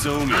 Sonya.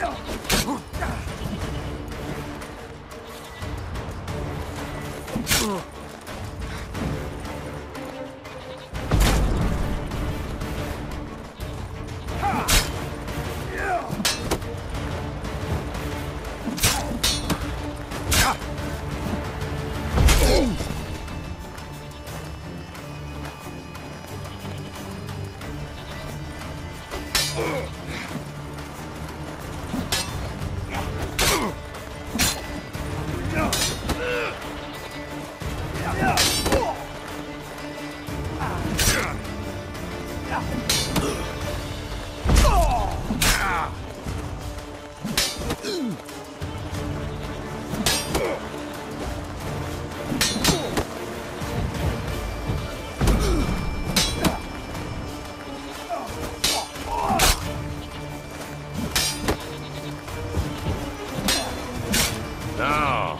Ugh! No,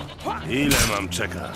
ile mam czekać?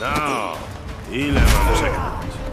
No, ile mam czekać?